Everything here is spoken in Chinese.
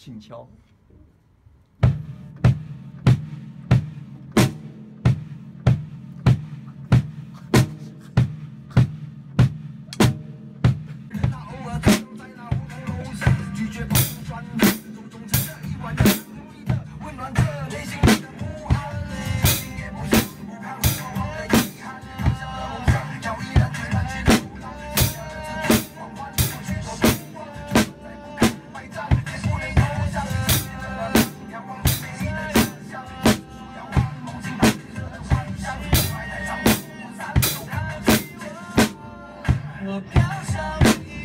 请敲。我飘向你。